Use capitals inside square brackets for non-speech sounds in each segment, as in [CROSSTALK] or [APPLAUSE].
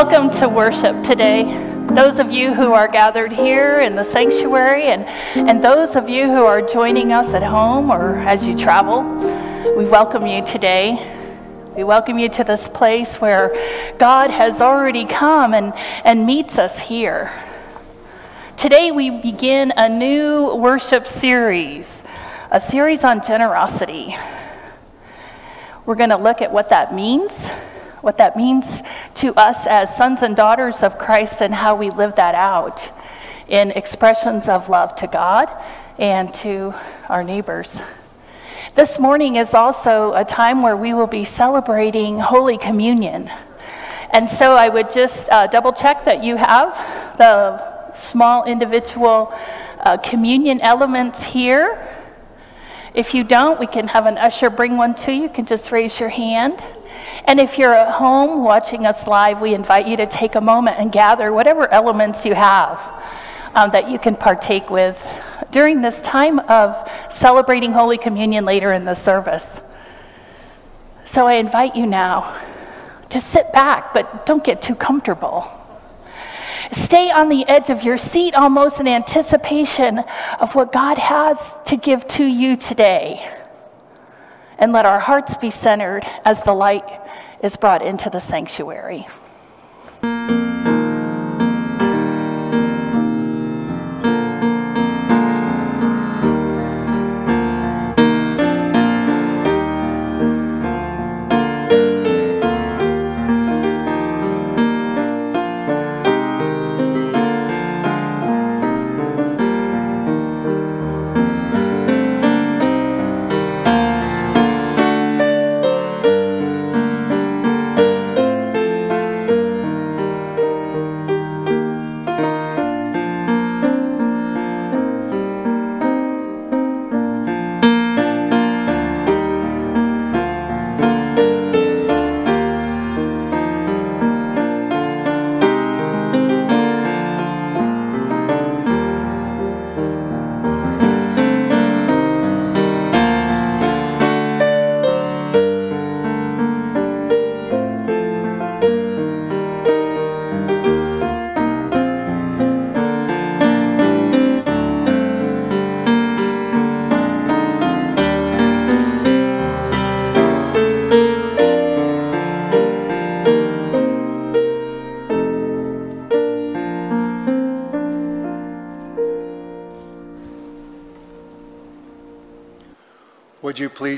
Welcome to worship today. Those of you who are gathered here in the sanctuary, and, and those of you who are joining us at home or as you travel, we welcome you today. We welcome you to this place where God has already come and, and meets us here. Today, we begin a new worship series, a series on generosity. We're going to look at what that means, what that means to us as sons and daughters of Christ, and how we live that out in expressions of love to God and to our neighbors. This morning is also a time where we will be celebrating Holy Communion. And so I would just uh, double check that you have the small individual uh, communion elements here. If you don't, we can have an usher bring one to you. You can just raise your hand. And if you're at home watching us live, we invite you to take a moment and gather whatever elements you have um, that you can partake with during this time of celebrating Holy Communion later in the service. So I invite you now to sit back, but don't get too comfortable. Stay on the edge of your seat almost in anticipation of what God has to give to you today. And let our hearts be centered as the light is brought into the sanctuary.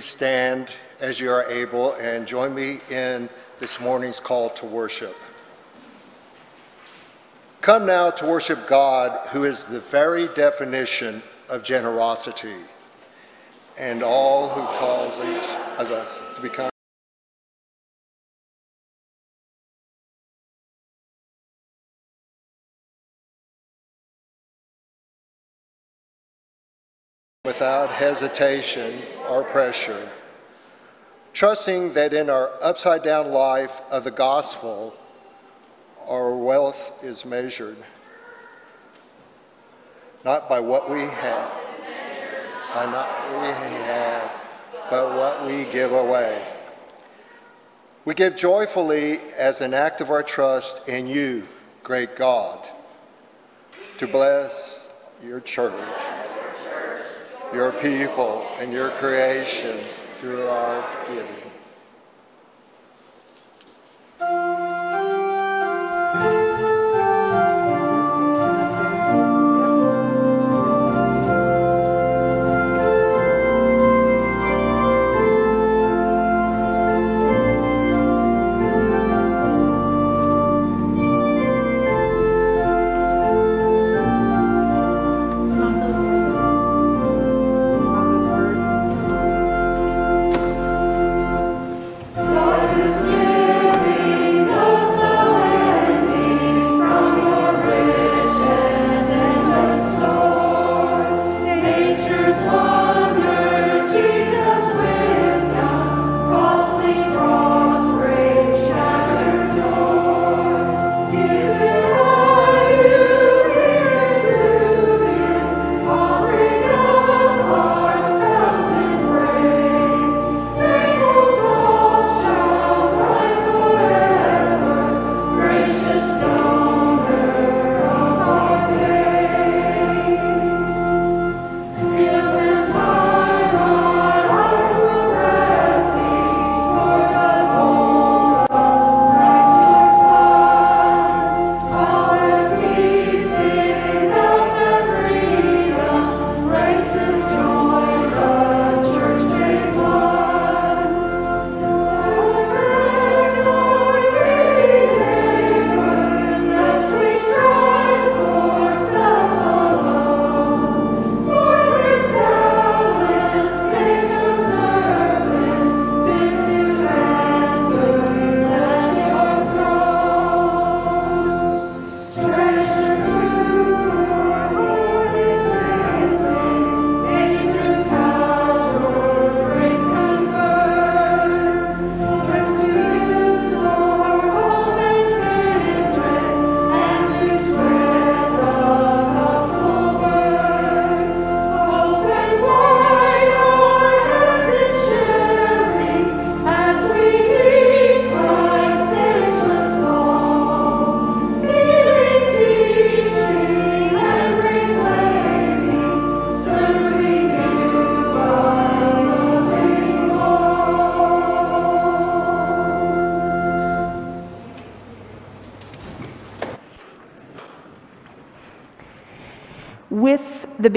Please stand as you are able and join me in this morning's call to worship? Come now to worship God, who is the very definition of generosity, and all who calls each of us to become. Without hesitation or pressure, trusting that in our upside down life of the gospel, our wealth is measured not by what we have, by not what we have, but what we give away. We give joyfully as an act of our trust in you, great God, to bless your church your people and your creation through our giving.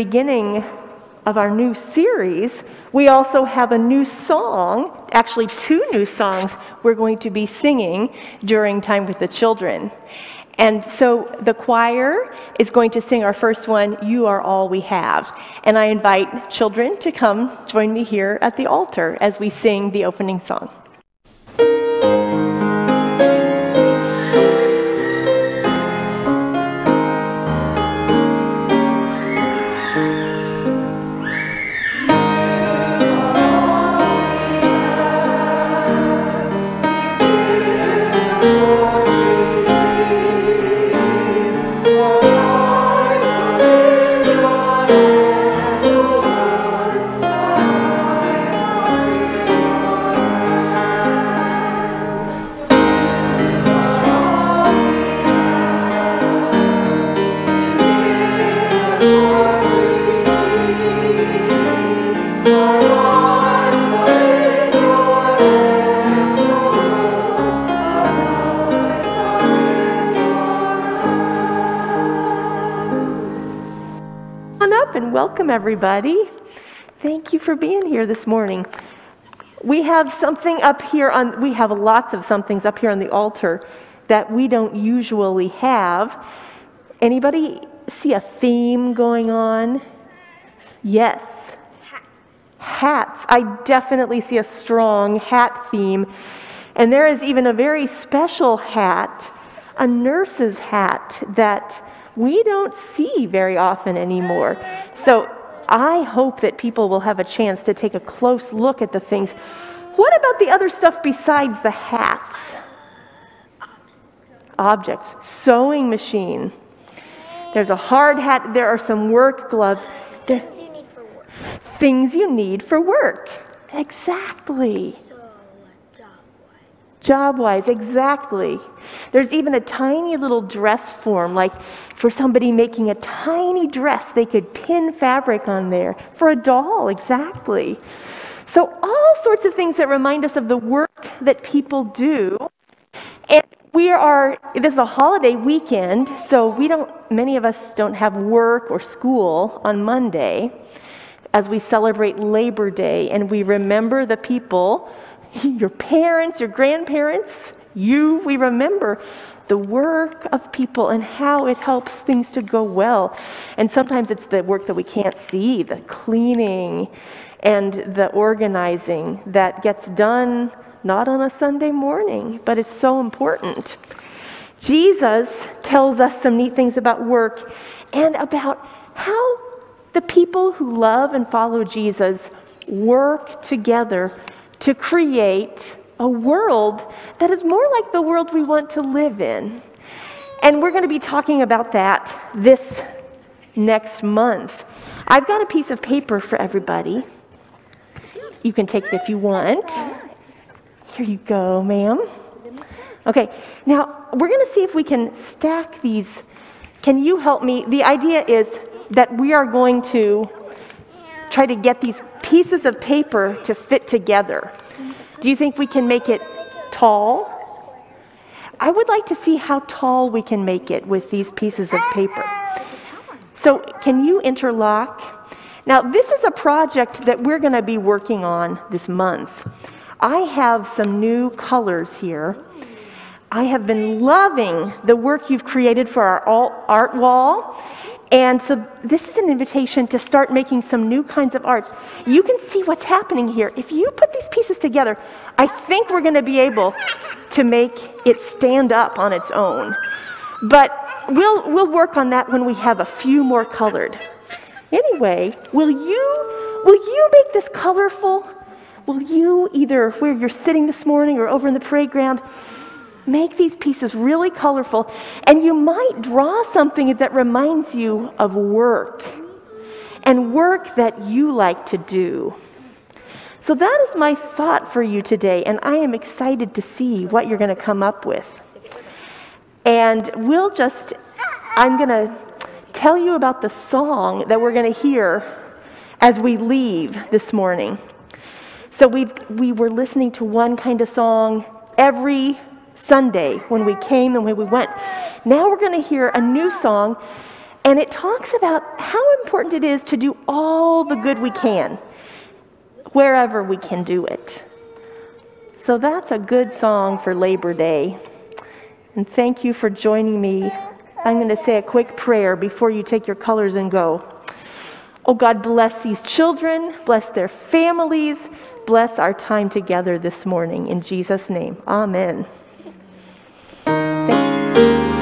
Beginning of our new series, we also have a new song, actually, two new songs we're going to be singing during Time with the Children. And so the choir is going to sing our first one, You Are All We Have. And I invite children to come join me here at the altar as we sing the opening song. Welcome everybody. Thank you for being here this morning. We have something up here on, we have lots of somethings up here on the altar that we don't usually have. Anybody see a theme going on? Yes. Hats. Hats. I definitely see a strong hat theme. And there is even a very special hat, a nurse's hat that we don't see very often anymore. So I hope that people will have a chance to take a close look at the things. What about the other stuff besides the hats? Objects. Sewing machine. There's a hard hat. There are some work gloves. There, things you need for work. Things you need for work. Exactly. Job wise, exactly. There's even a tiny little dress form, like for somebody making a tiny dress, they could pin fabric on there. For a doll, exactly. So, all sorts of things that remind us of the work that people do. And we are, this is a holiday weekend, so we don't, many of us don't have work or school on Monday as we celebrate Labor Day and we remember the people [LAUGHS] your parents, your grandparents, you, we remember the work of people and how it helps things to go well. And sometimes it's the work that we can't see, the cleaning and the organizing that gets done not on a Sunday morning, but it's so important. Jesus tells us some neat things about work and about how the people who love and follow Jesus work together to create a world that is more like the world we want to live in. And we're going to be talking about that this next month. I've got a piece of paper for everybody. You can take it if you want. Here you go, ma'am. Okay, now we're going to see if we can stack these. Can you help me? The idea is that we are going to try to get these pieces of paper to fit together. Do you think we can make it tall? I would like to see how tall we can make it with these pieces of paper. So, can you interlock? Now, this is a project that we're going to be working on this month. I have some new colors here. I have been loving the work you've created for our art wall. And so this is an invitation to start making some new kinds of arts. You can see what's happening here. If you put these pieces together, I think we're going to be able to make it stand up on its own. But we'll, we'll work on that when we have a few more colored. Anyway, will you, will you make this colorful? Will you, either where you're sitting this morning or over in the playground, Make these pieces really colorful, and you might draw something that reminds you of work and work that you like to do. So, that is my thought for you today, and I am excited to see what you're going to come up with. And we'll just, I'm going to tell you about the song that we're going to hear as we leave this morning. So, we we were listening to one kind of song every Sunday when we came and when we went. Now we're going to hear a new song And it talks about how important it is to do all the good we can, wherever we can do it. So that's a good song for Labor Day. And thank you for joining me. I'm going to say a quick prayer before you take your colors and go. Oh God, bless these children, bless their families, bless our time together this morning. In Jesus' name, amen. From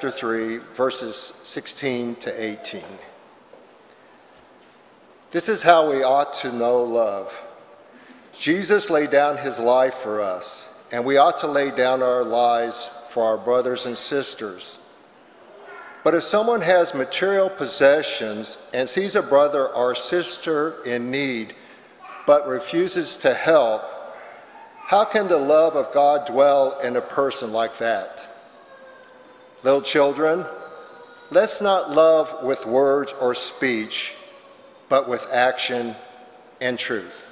chapter 3, verses 16 to 18. This is how we ought to know love. Jesus laid down his life for us, and we ought to lay down our lives for our brothers and sisters. But if someone has material possessions and sees a brother or sister in need, but refuses to help, how can the love of God dwell in a person like that? Little children, let's not love with words or speech, but with action and truth.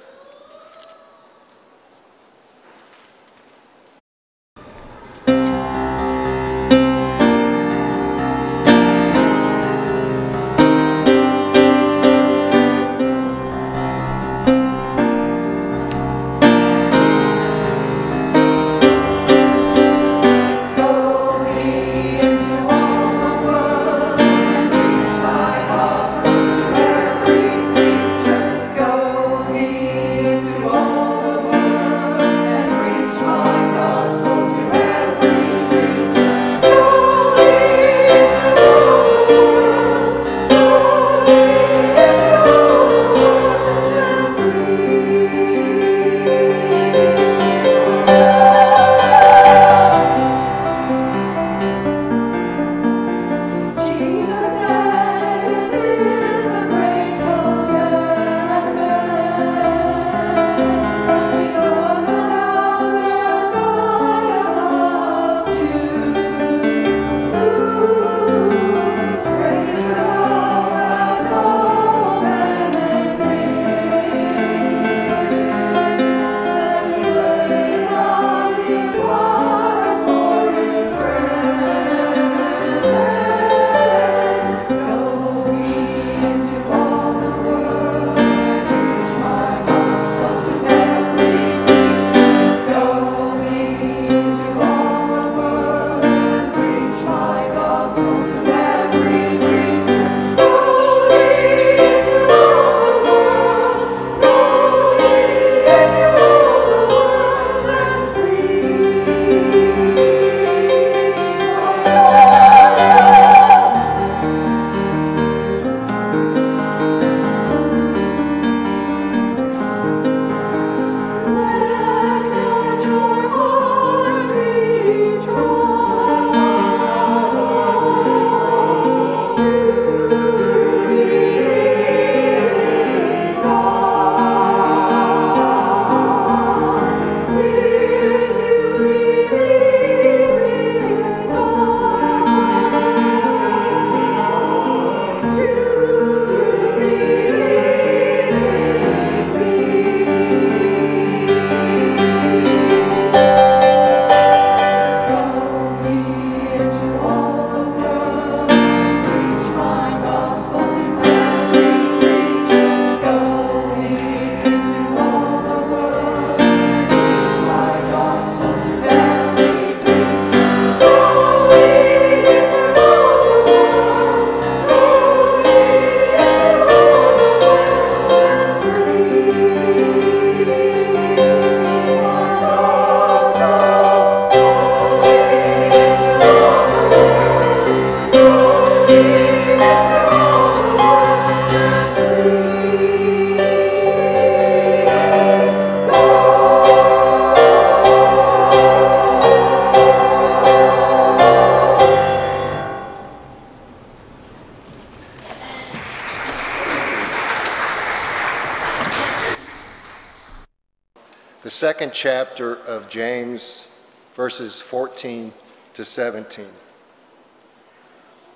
Second chapter of James, verses 14 to 17.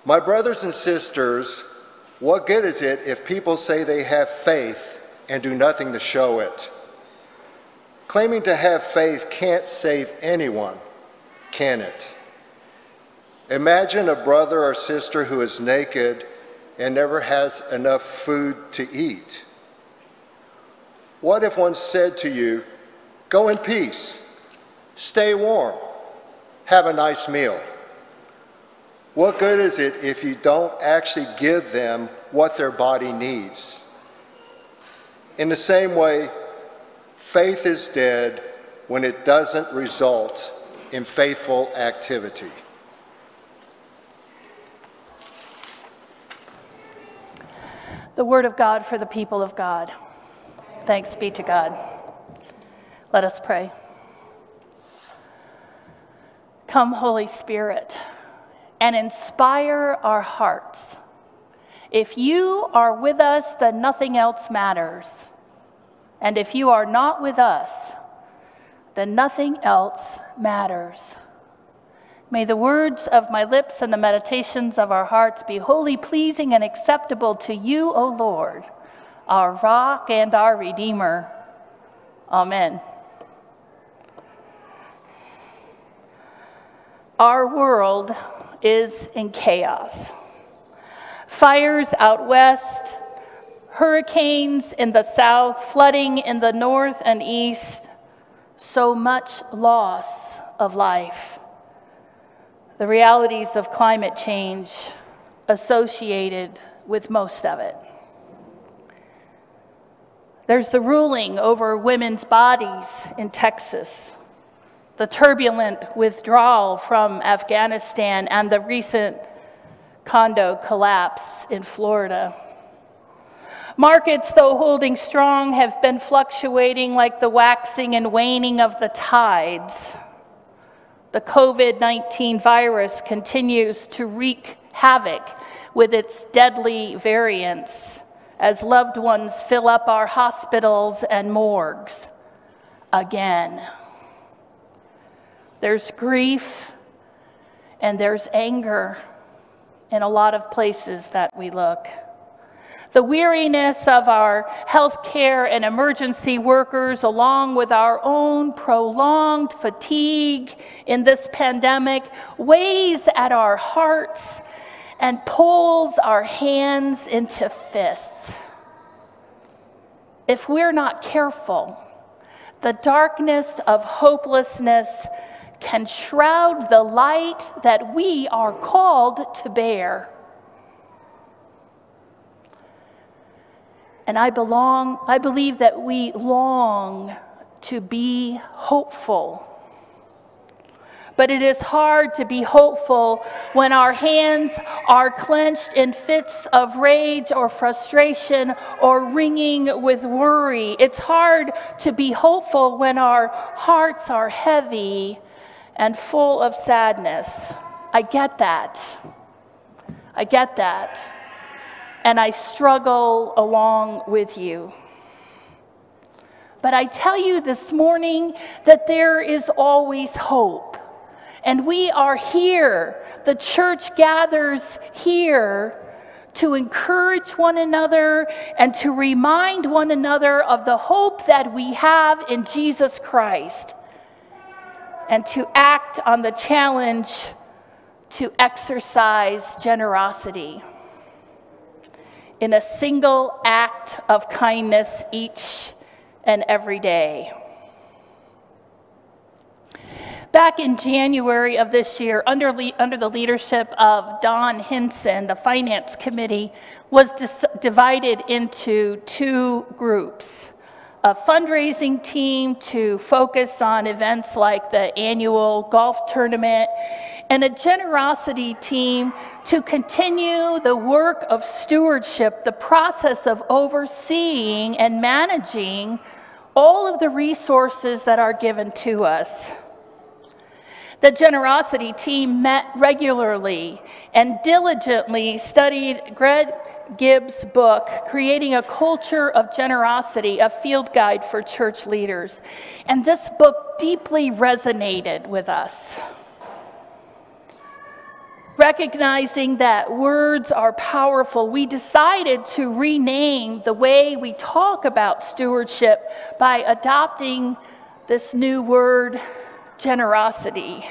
My brothers and sisters, what good is it if people say they have faith and do nothing to show it? Claiming to have faith can't save anyone, can it? Imagine a brother or sister who is naked and never has enough food to eat. What if one said to you, Go in peace, stay warm, have a nice meal? What good is it if you don't actually give them what their body needs? In the same way, faith is dead when it doesn't result in faithful activity. The word of God for the people of God. Thanks be to God. Let us pray. Come, Holy Spirit, and inspire our hearts. If you are with us, then nothing else matters. And if you are not with us, then nothing else matters. May the words of my lips and the meditations of our hearts be wholly pleasing and acceptable to you, O Lord, our rock and our redeemer. Amen. Our world is in chaos. Fires out west, hurricanes in the south, flooding in the north and east, so much loss of life the realities of climate change associated with most of it. There's the ruling over women's bodies in Texas, the turbulent withdrawal from Afghanistan, and the recent condo collapse in Florida. Markets, though holding strong, have been fluctuating like the waxing and waning of the tides the COVID 19 virus continues to wreak havoc with its deadly variants as loved ones fill up our hospitals and morgues again. There's grief and there's anger in a lot of places that we look the weariness of our healthcare and emergency workers, along with our own prolonged fatigue in this pandemic, weighs at our hearts and pulls our hands into fists. If we're not careful, the darkness of hopelessness can shroud the light that we are called to bear. And I belong, I believe that we long to be hopeful. But it is hard to be hopeful when our hands are clenched in fits of rage or frustration or ringing with worry. It's hard to be hopeful when our hearts are heavy and full of sadness. I get that. I get that and I struggle along with you. But I tell you this morning that there is always hope. And we are here. The church gathers here to encourage one another and to remind one another of the hope that we have in Jesus Christ and to act on the challenge to exercise generosity in a single act of kindness each and every day. Back in January of this year, under, under the leadership of Don Hinson, the Finance Committee was divided into two groups a fundraising team to focus on events like the annual golf tournament, and a generosity team to continue the work of stewardship, the process of overseeing and managing all of the resources that are given to us. The generosity team met regularly and diligently studied Gibbs' book, Creating a Culture of Generosity, a field guide for church leaders. And this book deeply resonated with us. Recognizing that words are powerful, we decided to rename the way we talk about stewardship by adopting this new word, generosity.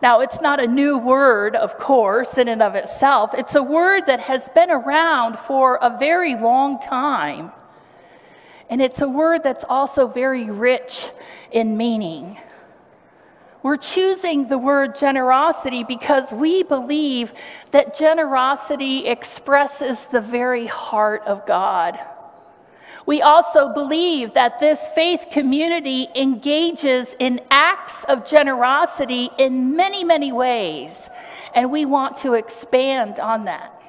Now, it's not a new word, of course, in and of itself. It's a word that has been around for a very long time. And it's a word that's also very rich in meaning. We're choosing the word generosity because we believe that generosity expresses the very heart of God. We also believe that this faith community engages in acts of generosity in many, many ways, and we want to expand on that.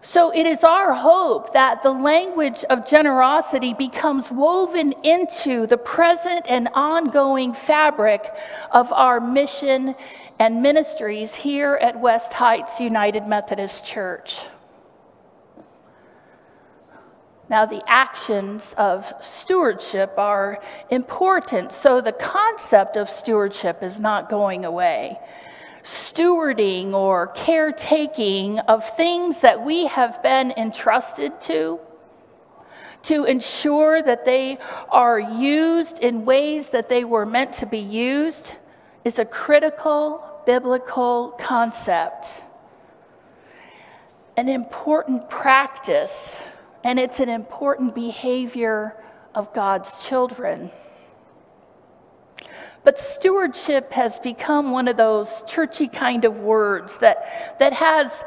So it is our hope that the language of generosity becomes woven into the present and ongoing fabric of our mission and ministries here at West Heights United Methodist Church. Now, the actions of stewardship are important, so the concept of stewardship is not going away. Stewarding or caretaking of things that we have been entrusted to, to ensure that they are used in ways that they were meant to be used, is a critical biblical concept, an important practice, and it's an important behavior of God's children. But stewardship has become one of those churchy kind of words that, that has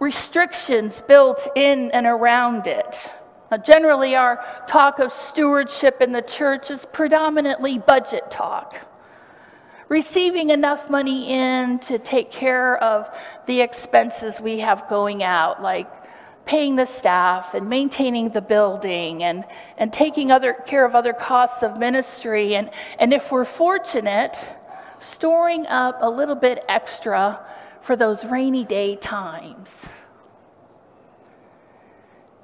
restrictions built in and around it. Now, generally, our talk of stewardship in the church is predominantly budget talk. Receiving enough money in to take care of the expenses we have going out, like paying the staff and maintaining the building and, and taking other, care of other costs of ministry. And, and if we're fortunate, storing up a little bit extra for those rainy day times.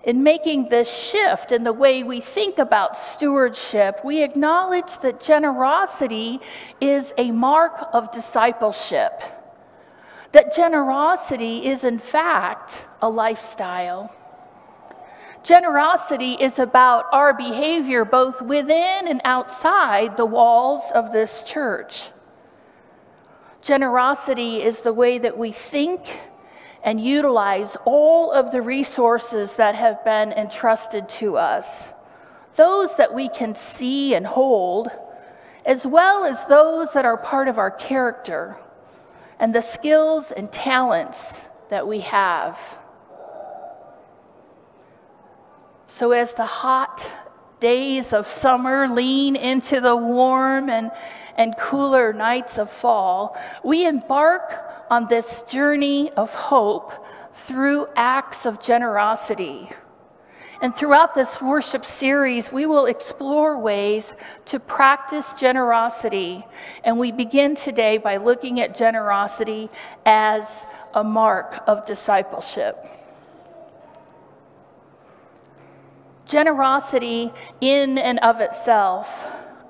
In making this shift in the way we think about stewardship, we acknowledge that generosity is a mark of discipleship that generosity is, in fact, a lifestyle. Generosity is about our behavior both within and outside the walls of this church. Generosity is the way that we think and utilize all of the resources that have been entrusted to us, those that we can see and hold, as well as those that are part of our character and the skills and talents that we have. So, as the hot days of summer lean into the warm and, and cooler nights of fall, we embark on this journey of hope through acts of generosity. And throughout this worship series, we will explore ways to practice generosity. And we begin today by looking at generosity as a mark of discipleship. Generosity, in and of itself,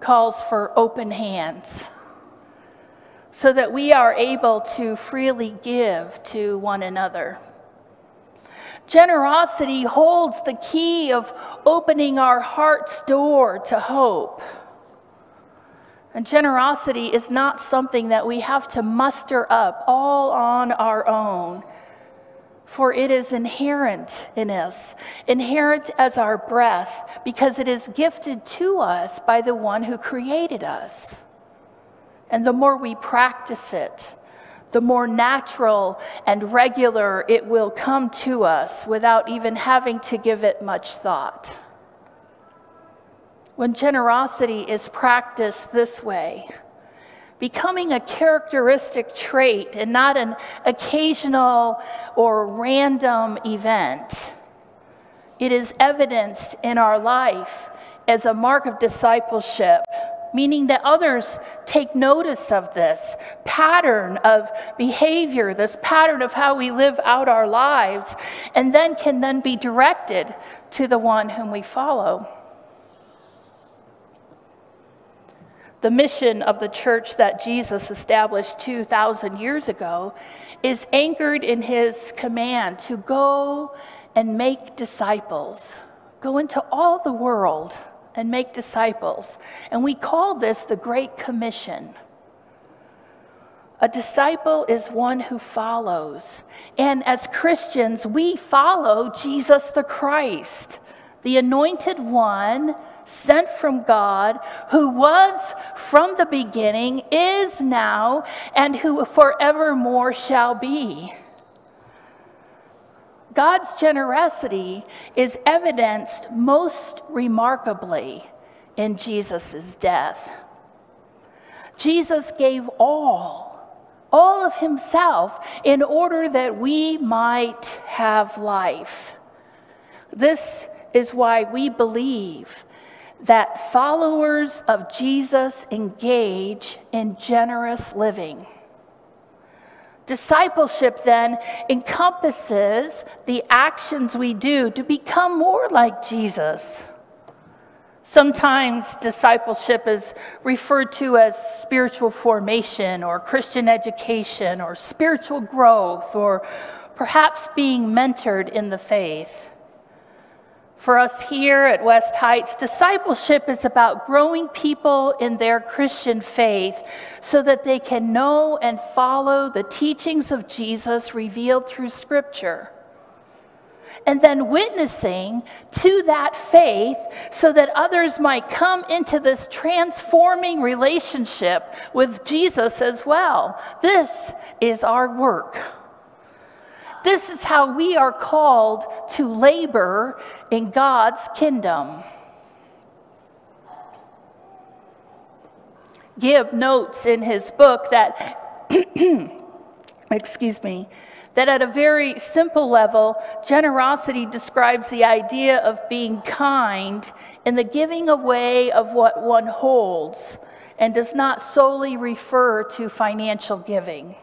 calls for open hands so that we are able to freely give to one another. Generosity holds the key of opening our heart's door to hope. And generosity is not something that we have to muster up all on our own, for it is inherent in us, inherent as our breath, because it is gifted to us by the one who created us. And the more we practice it, the more natural and regular it will come to us without even having to give it much thought. When generosity is practiced this way, becoming a characteristic trait and not an occasional or random event, it is evidenced in our life as a mark of discipleship meaning that others take notice of this pattern of behavior, this pattern of how we live out our lives, and then can then be directed to the one whom we follow. The mission of the church that Jesus established 2,000 years ago is anchored in his command to go and make disciples. Go into all the world and make disciples. And we call this the Great Commission. A disciple is one who follows. And as Christians, we follow Jesus the Christ, the anointed one sent from God, who was from the beginning, is now, and who forevermore shall be. God's generosity is evidenced most remarkably in Jesus' death. Jesus gave all, all of himself, in order that we might have life. This is why we believe that followers of Jesus engage in generous living. Discipleship then encompasses the actions we do to become more like Jesus. Sometimes discipleship is referred to as spiritual formation or Christian education or spiritual growth or perhaps being mentored in the faith. For us here at West Heights, discipleship is about growing people in their Christian faith so that they can know and follow the teachings of Jesus revealed through Scripture. And then witnessing to that faith so that others might come into this transforming relationship with Jesus as well. This is our work. This is how we are called to labor in God's kingdom. Gibb notes in his book that, [CLEARS THROAT] excuse me, that at a very simple level, generosity describes the idea of being kind in the giving away of what one holds and does not solely refer to financial giving.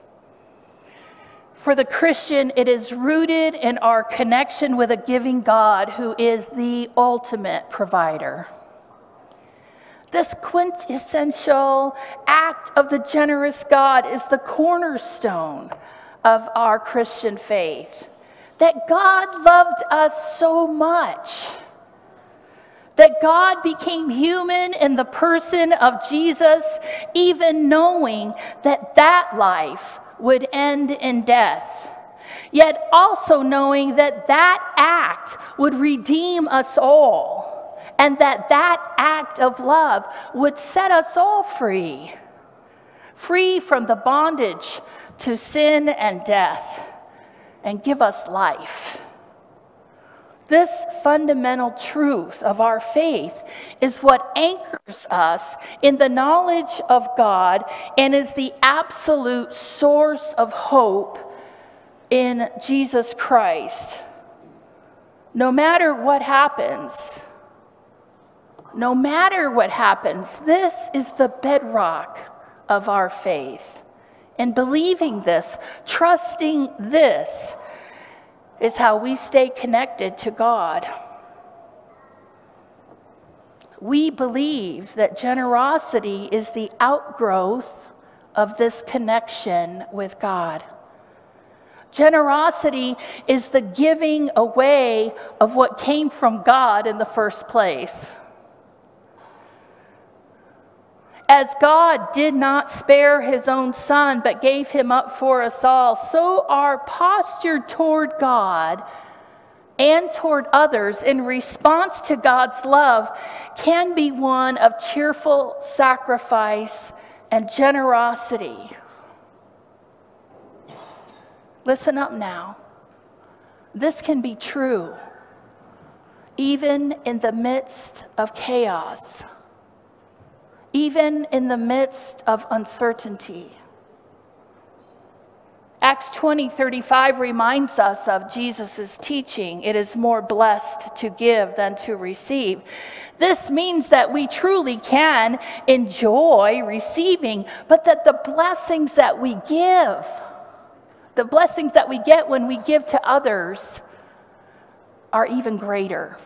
For the Christian, it is rooted in our connection with a giving God who is the ultimate provider. This quintessential act of the generous God is the cornerstone of our Christian faith. That God loved us so much that God became human in the person of Jesus, even knowing that that life would end in death. Yet also knowing that that act would redeem us all and that that act of love would set us all free. Free from the bondage to sin and death and give us life. This fundamental truth of our faith is what anchors us in the knowledge of God and is the absolute source of hope in Jesus Christ. No matter what happens, no matter what happens, this is the bedrock of our faith. And believing this, trusting this, is how we stay connected to God. We believe that generosity is the outgrowth of this connection with God. Generosity is the giving away of what came from God in the first place. As God did not spare his own son, but gave him up for us all, so our posture toward God and toward others in response to God's love can be one of cheerful sacrifice and generosity. Listen up now. This can be true even in the midst of chaos even in the midst of uncertainty. Acts 20 35 reminds us of Jesus' teaching it is more blessed to give than to receive. This means that we truly can enjoy receiving, but that the blessings that we give, the blessings that we get when we give to others, are even greater.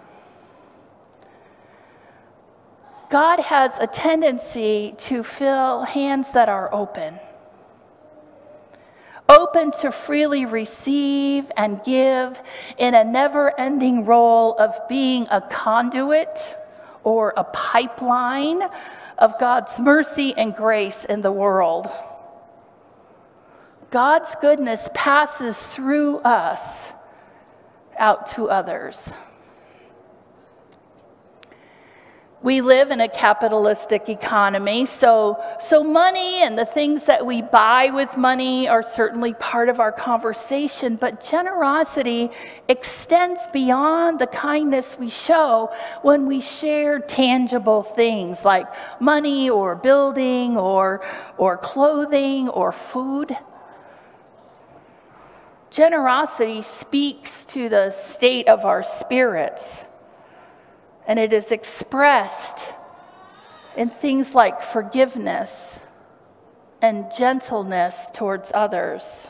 God has a tendency to fill hands that are open open to freely receive and give in a never ending role of being a conduit or a pipeline of God's mercy and grace in the world. God's goodness passes through us out to others. We live in a capitalistic economy, so, so money and the things that we buy with money are certainly part of our conversation, but generosity extends beyond the kindness we show when we share tangible things like money or building or, or clothing or food. Generosity speaks to the state of our spirits and it is expressed in things like forgiveness and gentleness towards others.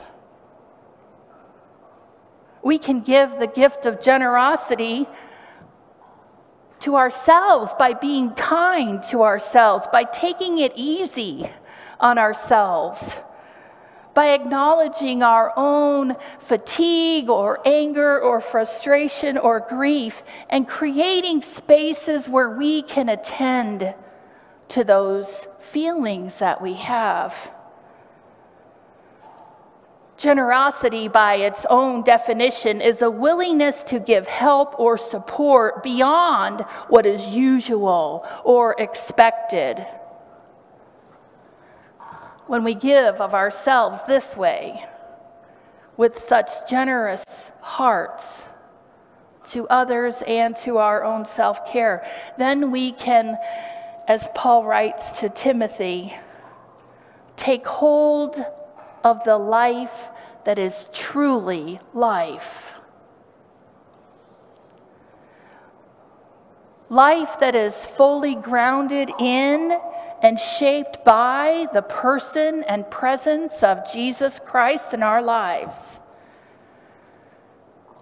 We can give the gift of generosity to ourselves by being kind to ourselves, by taking it easy on ourselves by acknowledging our own fatigue or anger or frustration or grief and creating spaces where we can attend to those feelings that we have. Generosity, by its own definition, is a willingness to give help or support beyond what is usual or expected when we give of ourselves this way, with such generous hearts to others and to our own self care, then we can, as Paul writes to Timothy, take hold of the life that is truly life. Life that is fully grounded in and shaped by the person and presence of Jesus Christ in our lives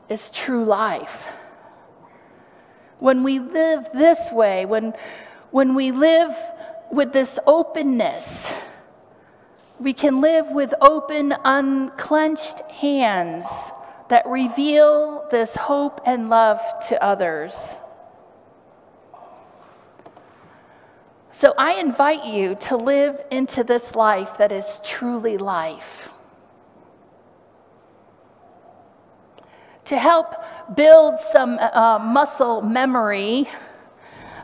is true life. When we live this way, when, when we live with this openness, we can live with open, unclenched hands that reveal this hope and love to others. So I invite you to live into this life that is truly life. To help build some uh, muscle memory,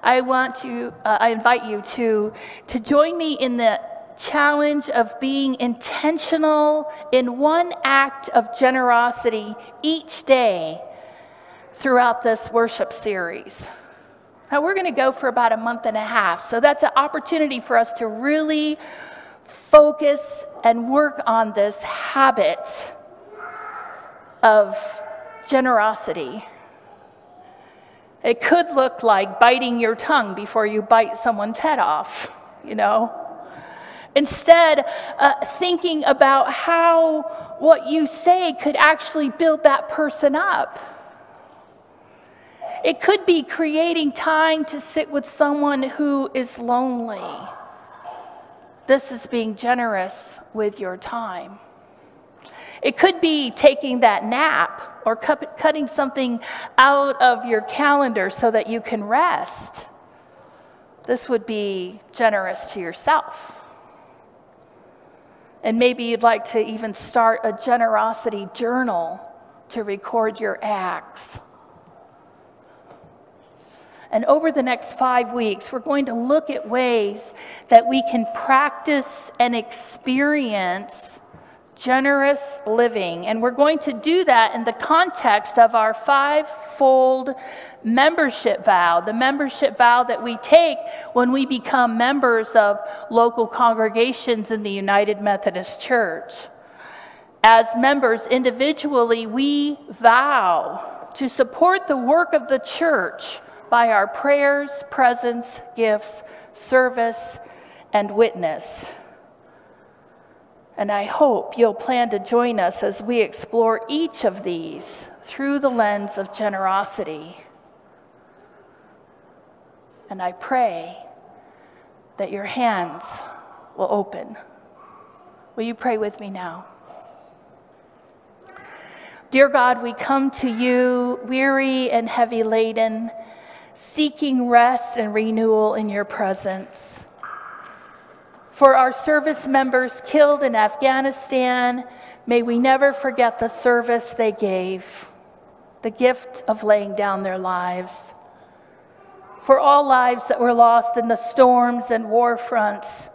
I want you, uh, I invite you to, to join me in the challenge of being intentional in one act of generosity each day throughout this worship series. Now, we're going to go for about a month and a half. So that's an opportunity for us to really focus and work on this habit of generosity. It could look like biting your tongue before you bite someone's head off, you know? Instead, uh, thinking about how what you say could actually build that person up. It could be creating time to sit with someone who is lonely. This is being generous with your time. It could be taking that nap or cutting something out of your calendar so that you can rest. This would be generous to yourself. And maybe you'd like to even start a generosity journal to record your acts. And over the next five weeks, we're going to look at ways that we can practice and experience generous living. And we're going to do that in the context of our five-fold membership vow, the membership vow that we take when we become members of local congregations in the United Methodist Church. As members individually, we vow to support the work of the church by our prayers, presence, gifts, service, and witness. And I hope you'll plan to join us as we explore each of these through the lens of generosity. And I pray that your hands will open. Will you pray with me now? Dear God, we come to you weary and heavy laden, seeking rest and renewal in your presence. For our service members killed in Afghanistan, may we never forget the service they gave, the gift of laying down their lives. For all lives that were lost in the storms and war fronts,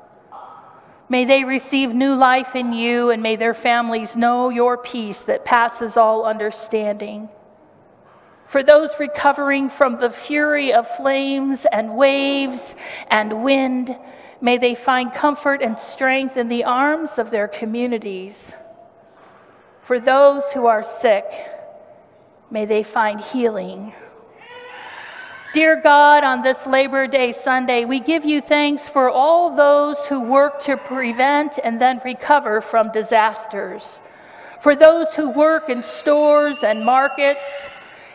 may they receive new life in you, and may their families know your peace that passes all understanding. For those recovering from the fury of flames and waves and wind, May they find comfort and strength in the arms of their communities. For those who are sick, may they find healing. Dear God, on this Labor Day Sunday, we give you thanks for all those who work to prevent and then recover from disasters. For those who work in stores and markets,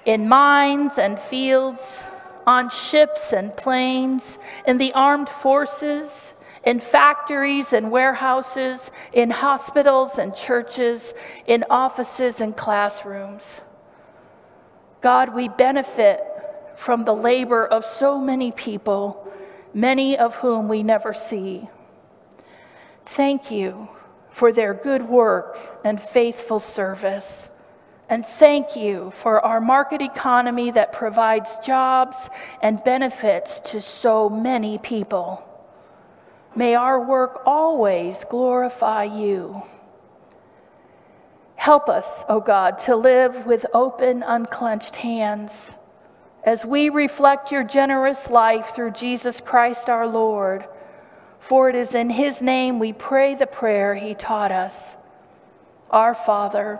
in mines and fields, on ships and planes, in the armed forces, in factories and warehouses, in hospitals and churches, in offices and classrooms. God, we benefit from the labor of so many people, many of whom we never see. Thank you for their good work and faithful service. And thank you for our market economy that provides jobs and benefits to so many people. May our work always glorify you. Help us, O oh God, to live with open, unclenched hands as we reflect your generous life through Jesus Christ our Lord. For it is in his name we pray the prayer he taught us Our Father,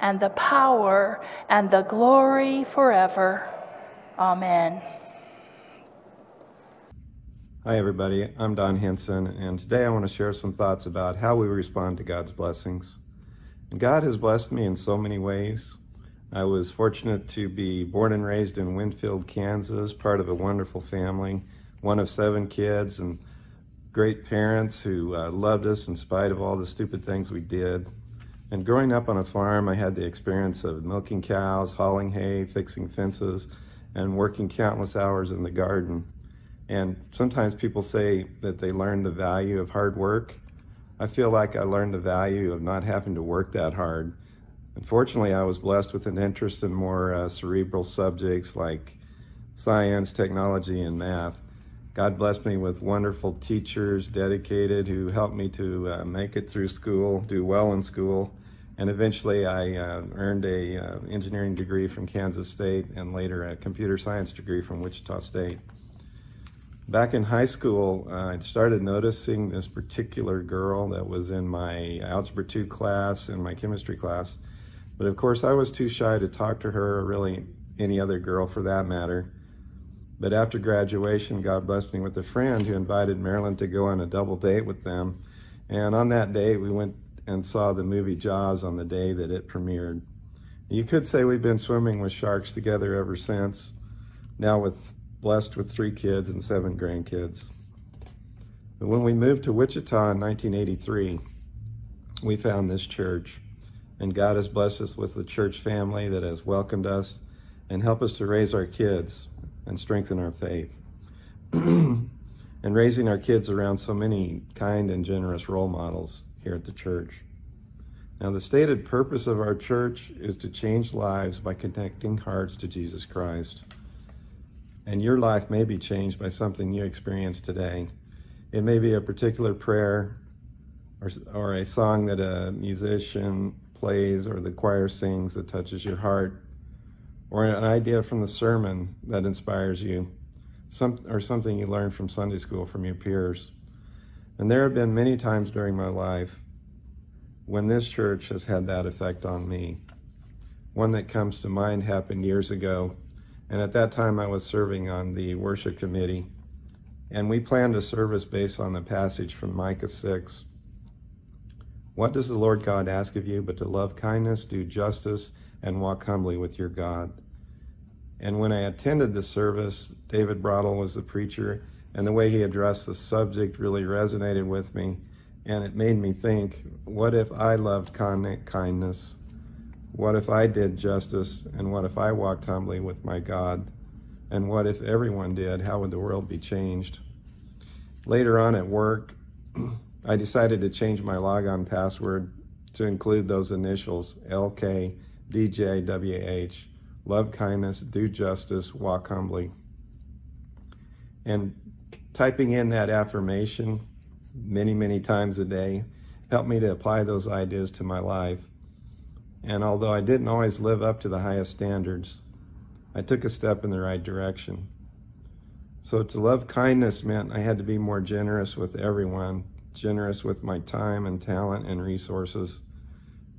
and the power and the glory forever. Amen. Hi, everybody. I'm Don Henson, and today I want to share some thoughts about how we respond to God's blessings. God has blessed me in so many ways. I was fortunate to be born and raised in Winfield, Kansas, part of a wonderful family, one of seven kids, and great parents who uh, loved us in spite of all the stupid things we did. And growing up on a farm, I had the experience of milking cows, hauling hay, fixing fences, and working countless hours in the garden. And sometimes people say that they learn the value of hard work. I feel like I learned the value of not having to work that hard. Unfortunately, I was blessed with an interest in more uh, cerebral subjects like science, technology, and math. God blessed me with wonderful teachers, dedicated, who helped me to uh, make it through school, do well in school. And eventually I uh, earned a uh, engineering degree from Kansas State and later a computer science degree from Wichita State. Back in high school, uh, I started noticing this particular girl that was in my Algebra 2 class and my chemistry class. But of course, I was too shy to talk to her or really any other girl for that matter. But after graduation, God blessed me with a friend who invited Marilyn to go on a double date with them. And on that date, we went and saw the movie Jaws on the day that it premiered. You could say we've been swimming with sharks together ever since, now with blessed with three kids and seven grandkids. But when we moved to Wichita in 1983, we found this church. And God has blessed us with the church family that has welcomed us and helped us to raise our kids and strengthen our faith. [CLEARS THROAT] and raising our kids around so many kind and generous role models here at the church. Now, the stated purpose of our church is to change lives by connecting hearts to Jesus Christ. And your life may be changed by something you experience today. It may be a particular prayer or, or a song that a musician plays or the choir sings that touches your heart, or an idea from the sermon that inspires you, some, or something you learned from Sunday school from your peers. And there have been many times during my life when this church has had that effect on me. One that comes to mind happened years ago, and at that time I was serving on the worship committee, and we planned a service based on the passage from Micah 6. What does the Lord God ask of you but to love kindness, do justice, and walk humbly with your God? And when I attended the service, David Brattle was the preacher, and the way he addressed the subject really resonated with me and it made me think, what if I loved kindness? What if I did justice? And what if I walked humbly with my God? And what if everyone did? How would the world be changed? Later on at work, [CLEARS THROAT] I decided to change my logon password to include those initials LKDJWH. Love kindness, do justice, walk humbly. And typing in that affirmation many, many times a day, helped me to apply those ideas to my life. And although I didn't always live up to the highest standards, I took a step in the right direction. So to love kindness meant I had to be more generous with everyone, generous with my time and talent and resources.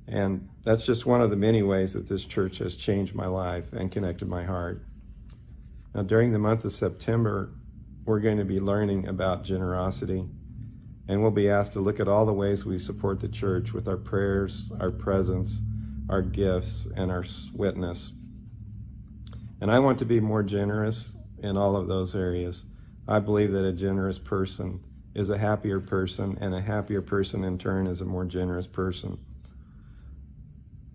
And that's just one of the many ways that this church has changed my life and connected my heart. Now, during the month of September, we're going to be learning about generosity and we'll be asked to look at all the ways we support the church with our prayers, our presence, our gifts, and our witness. And I want to be more generous in all of those areas. I believe that a generous person is a happier person, and a happier person in turn is a more generous person.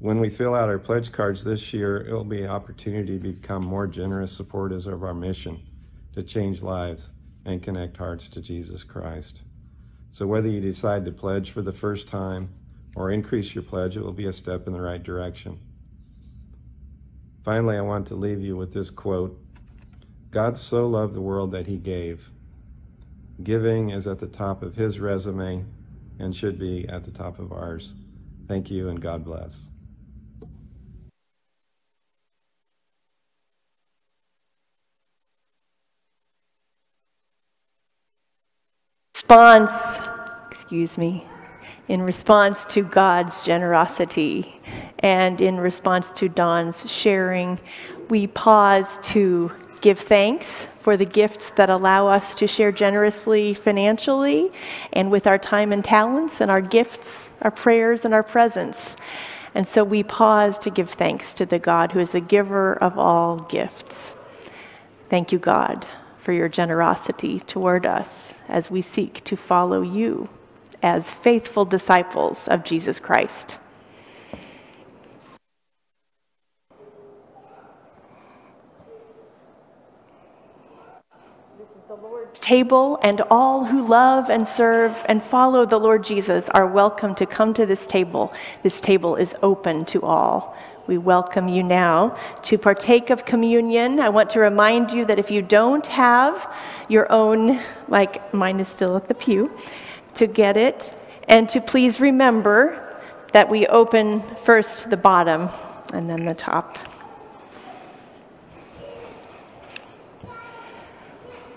When we fill out our pledge cards this year, it will be an opportunity to become more generous supporters of our mission to change lives and connect hearts to Jesus Christ. So whether you decide to pledge for the first time or increase your pledge, it will be a step in the right direction. Finally, I want to leave you with this quote God so loved the world that he gave. Giving is at the top of his resume and should be at the top of ours. Thank you and God bless. Response, excuse me, in response to God's generosity and in response to Don's sharing, we pause to give thanks for the gifts that allow us to share generously financially and with our time and talents and our gifts, our prayers, and our presence. And so we pause to give thanks to the God who is the giver of all gifts. Thank you, God for your generosity toward us as we seek to follow you as faithful disciples of Jesus Christ. This table, and all who love and serve and follow the Lord Jesus are welcome to come to this table. This table is open to all. We welcome you now to partake of communion. I want to remind you that if you don't have your own, like mine is still at the pew, to get it, and to please remember that we open first the bottom and then the top.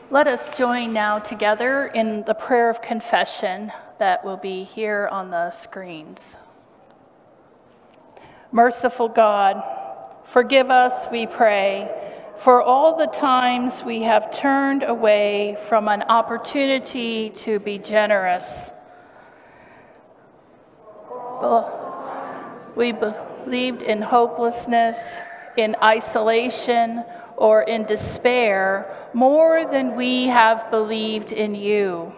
Let us join now together in the prayer of confession that will be here on the screens. Merciful God, forgive us, we pray, for all the times we have turned away from an opportunity to be generous. We believed in hopelessness, in isolation, or in despair more than we have believed in you.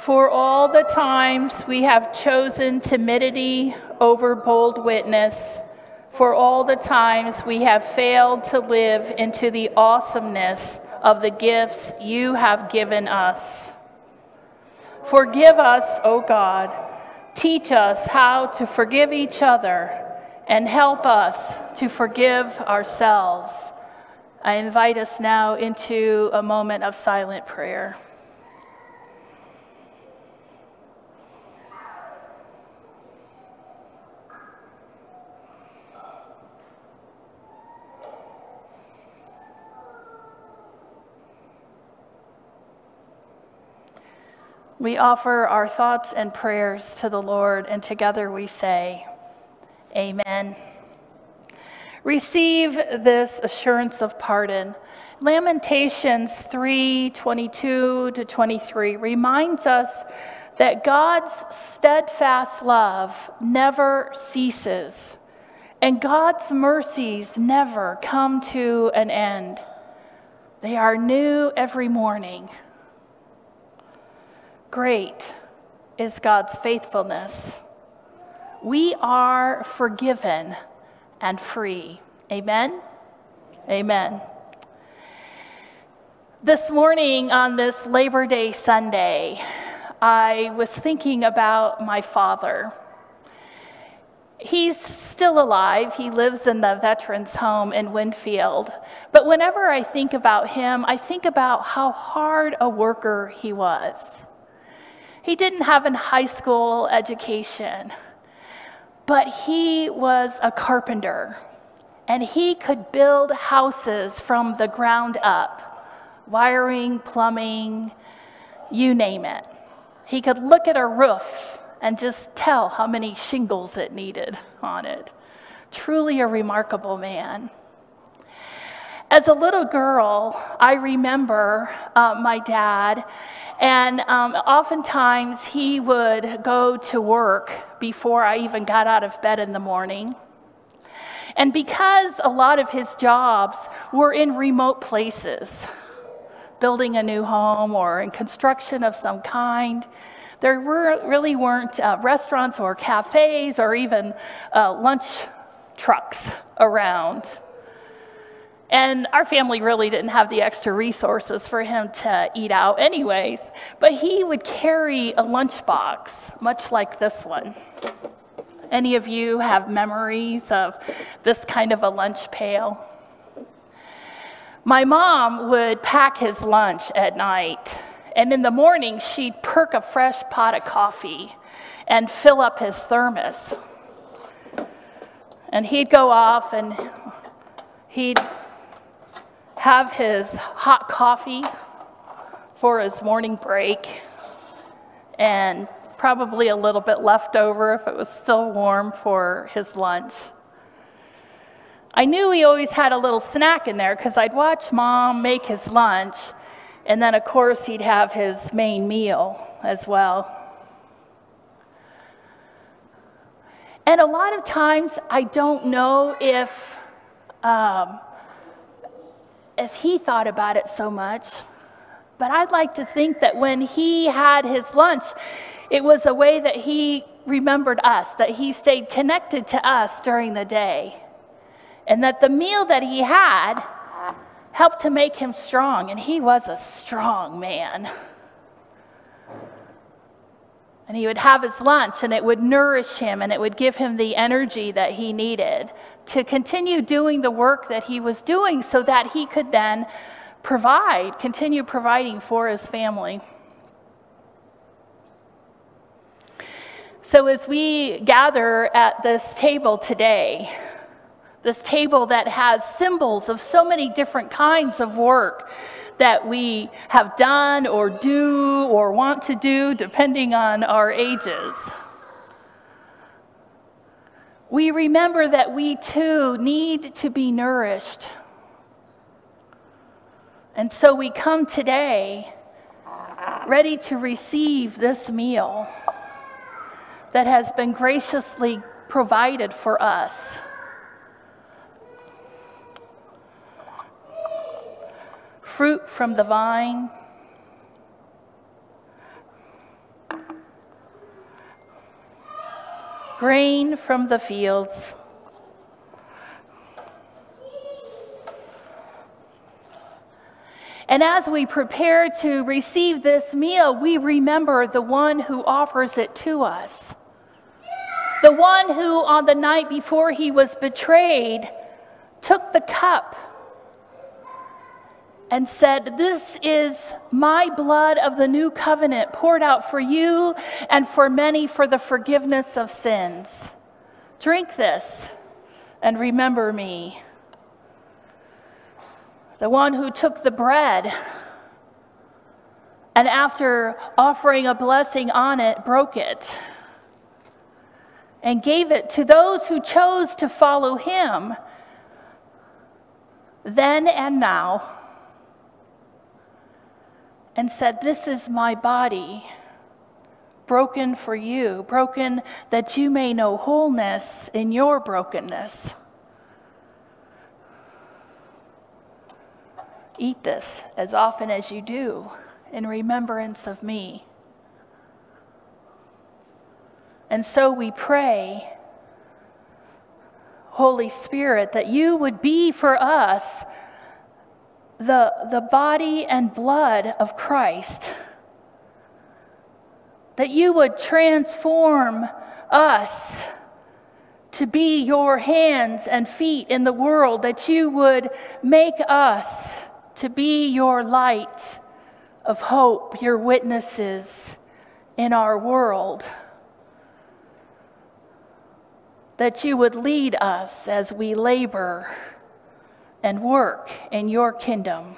For all the times we have chosen timidity over bold witness, for all the times we have failed to live into the awesomeness of the gifts you have given us. Forgive us, O God Teach us how to forgive each other and help us to forgive ourselves. I invite us now into a moment of silent prayer. We offer our thoughts and prayers to the Lord, and together we say, Amen. Receive this assurance of pardon. Lamentations 3 22 to 23 reminds us that God's steadfast love never ceases, and God's mercies never come to an end. They are new every morning. Great is God's faithfulness. We are forgiven and free. Amen? Amen. This morning on this Labor Day Sunday, I was thinking about my father. He's still alive. He lives in the veterans home in Winfield. But whenever I think about him, I think about how hard a worker he was. He didn't have a high school education, but he was a carpenter and he could build houses from the ground up wiring, plumbing, you name it. He could look at a roof and just tell how many shingles it needed on it. Truly a remarkable man. As a little girl, I remember uh, my dad, and um, oftentimes he would go to work before I even got out of bed in the morning. And because a lot of his jobs were in remote places, building a new home or in construction of some kind, there were, really weren't uh, restaurants or cafes or even uh, lunch trucks around. And our family really didn't have the extra resources for him to eat out, anyways. But he would carry a lunchbox, much like this one. Any of you have memories of this kind of a lunch pail? My mom would pack his lunch at night, and in the morning, she'd perk a fresh pot of coffee and fill up his thermos. And he'd go off and he'd have his hot coffee for his morning break and probably a little bit left over if it was still warm for his lunch. I knew he always had a little snack in there because I'd watch mom make his lunch, and then, of course, he'd have his main meal as well. And a lot of times, I don't know if um, if he thought about it so much. But I'd like to think that when he had his lunch, it was a way that he remembered us, that he stayed connected to us during the day, and that the meal that he had helped to make him strong. And he was a strong man. And he would have his lunch, and it would nourish him, and it would give him the energy that he needed to continue doing the work that he was doing so that he could then provide, continue providing for his family. So, as we gather at this table today, this table that has symbols of so many different kinds of work that we have done or do or want to do, depending on our ages we remember that we too need to be nourished. And so we come today ready to receive this meal that has been graciously provided for us. Fruit from the vine grain from the fields. And as we prepare to receive this meal, we remember the one who offers it to us The one who, on the night before he was betrayed, took the cup and said, This is my blood of the new covenant poured out for you and for many for the forgiveness of sins. Drink this and remember me. The one who took the bread and after offering a blessing on it, broke it and gave it to those who chose to follow him then and now and said, This is my body, broken for you, broken that you may know wholeness in your brokenness. Eat this as often as you do in remembrance of me. And so we pray, Holy Spirit, that you would be for us the, the body and blood of Christ. That you would transform us to be your hands and feet in the world, that you would make us to be your light of hope, your witnesses in our world. That you would lead us as we labor and work in your kingdom.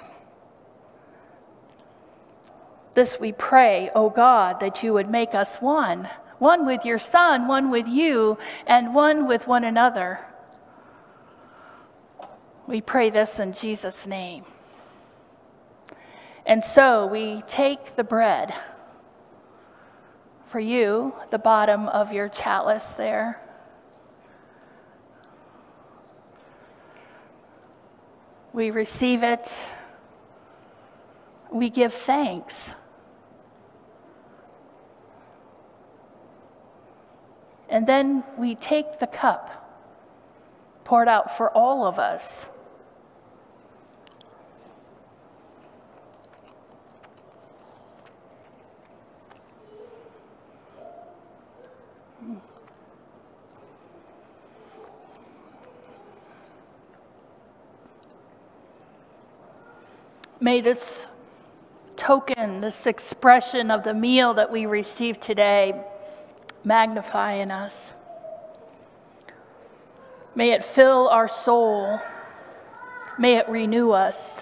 This we pray, O God, that you would make us one, one with your Son, one with you, and one with one another. We pray this in Jesus' name. And so we take the bread. For you, the bottom of your chalice there. We receive it. We give thanks. And then we take the cup poured out for all of us. May this token, this expression of the meal that we receive today, magnify in us. May it fill our soul. May it renew us.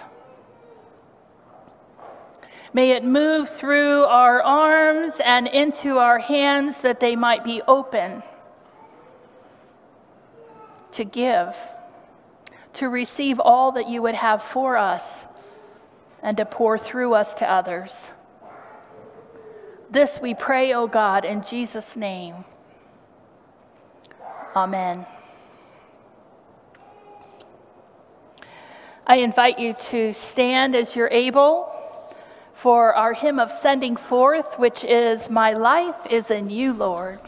May it move through our arms and into our hands that they might be open to give, to receive all that you would have for us and to pour through us to others. This we pray, O God, in Jesus' name. Amen. I invite you to stand as you're able for our hymn of sending forth, which is My Life is in You, Lord.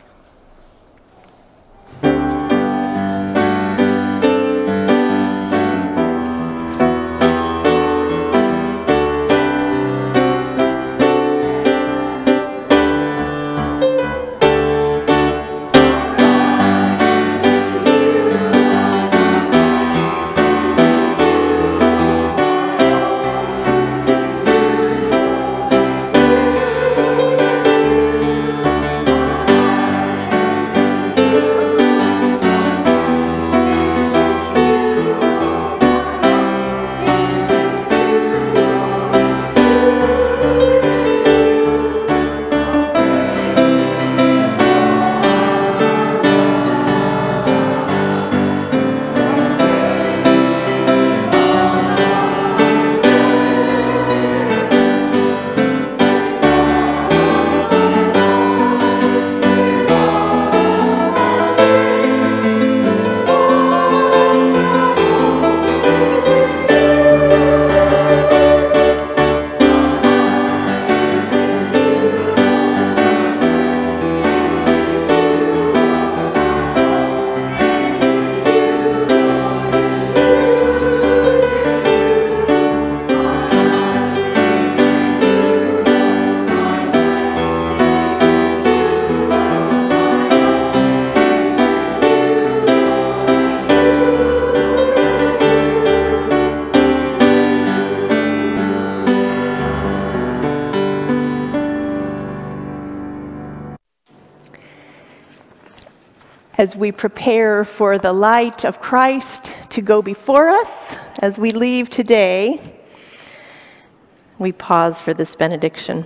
As we prepare for the light of Christ to go before us as we leave today, we pause for this benediction.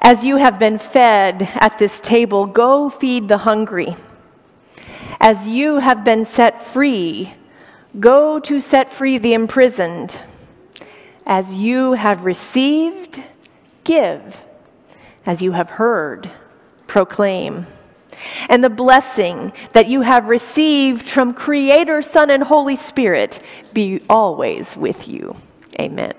As you have been fed at this table, go feed the hungry. As you have been set free, go to set free the imprisoned. As you have received, give. As you have heard, proclaim and the blessing that you have received from Creator, Son, and Holy Spirit be always with you. Amen.